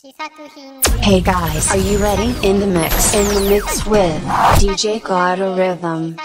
Hey guys, are you ready? In the mix. In the mix with DJ Glotto Rhythm.